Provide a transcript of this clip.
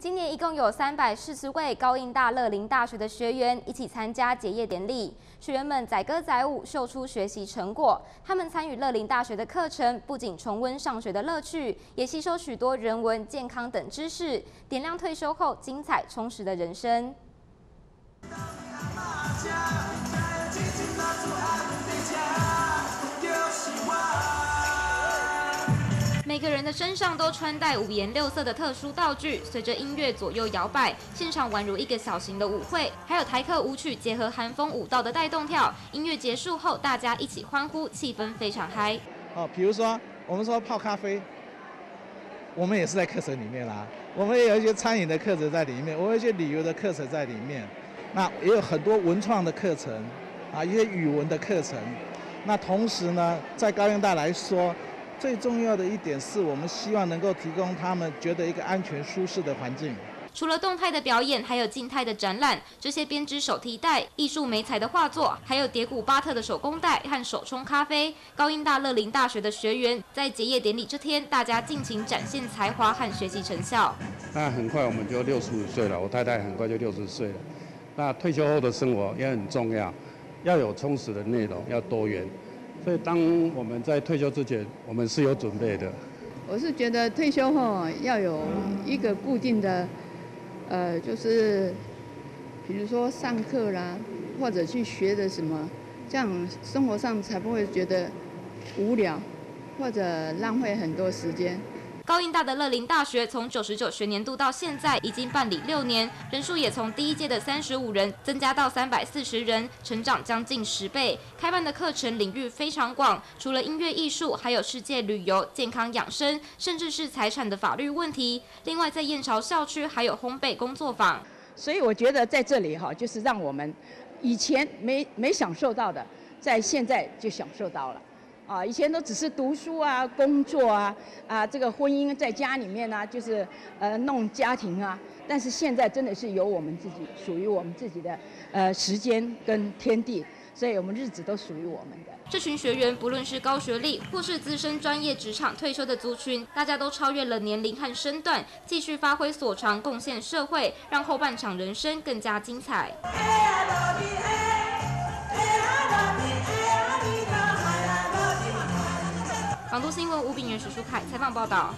今年一共有三百四十位高应大乐林大学的学员一起参加结业典礼，学员们载歌载舞，秀出学习成果。他们参与乐林大学的课程，不仅重温上学的乐趣，也吸收许多人文、健康等知识，点亮退休后精彩充实的人生。个人的身上都穿戴五颜六色的特殊道具，随着音乐左右摇摆，现场宛如一个小型的舞会。还有台客舞曲结合韩风舞蹈的带动跳，音乐结束后，大家一起欢呼，气氛非常嗨。哦，比如说我们说泡咖啡，我们也是在课程里面啦。我们也有一些餐饮的课程在里面，我有一些旅游的课程在里面，那也有很多文创的课程，啊，一些语文的课程。那同时呢，在高院大来说。最重要的一点是我们希望能够提供他们觉得一个安全舒适的环境。除了动态的表演，还有静态的展览。这些编织手提袋、艺术美彩的画作，还有叠古巴特的手工袋和手冲咖啡。高音大乐林大学的学员在结业典礼这天，大家尽情展现才华和学习成效。那很快我们就六十五岁了，我太太很快就六十岁了。那退休后的生活也很重要，要有充实的内容，要多元。所以，当我们在退休之前，我们是有准备的。我是觉得退休后要有一个固定的，呃，就是比如说上课啦，或者去学的什么，这样生活上才不会觉得无聊，或者浪费很多时间。高应大的乐林大学从九十九学年度到现在已经办理六年，人数也从第一届的三十五人增加到三百四十人，成长将近十倍。开办的课程领域非常广，除了音乐艺术，还有世界旅游、健康养生，甚至是财产的法律问题。另外，在燕巢校区还有烘焙工作坊。所以我觉得在这里哈，就是让我们以前没没享受到的，在现在就享受到了。啊，以前都只是读书啊、工作啊、啊这个婚姻在家里面呢，就是呃弄家庭啊。但是现在真的是有我们自己属于我们自己的呃时间跟天地，所以我们日子都属于我们的。这群学员不论是高学历或是资深专业职场退休的族群，大家都超越了年龄和身段，继续发挥所长，贡献社会，让后半场人生更加精彩。港都新闻吴炳元、许书凯采访报道。